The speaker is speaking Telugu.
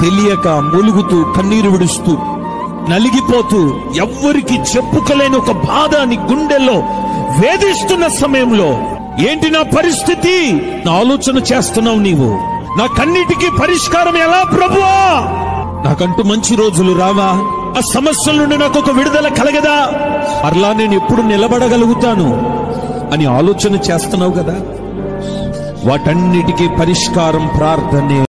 తెలియక మూలుగుతూ కన్నీరు విడుస్తూ నలిగిపోతూ ఎవ్వరికి చెప్పుకోలేని ఒక బాధ నీ గుండెల్లో వేధిస్తున్న సమయంలో ఏంటి నా పరిస్థితి? నా ఆలోచన చేస్తున్నావు నీవు. నా కన్నిటికీ పరిష్కారం ఎలా ప్రభువా? నాకంటూ మంచి రోజులు రావా? ఆ సమస్యల నుండి నాకు ఒక విడుదల కలగదా? అర్లా నేను ఎప్పుడు నిలబడగలుగుతాను? అని ఆలోచన చేస్తున్నావు కదా? వాటన్నిటికీ పరిష్కారం ప్రార్థనే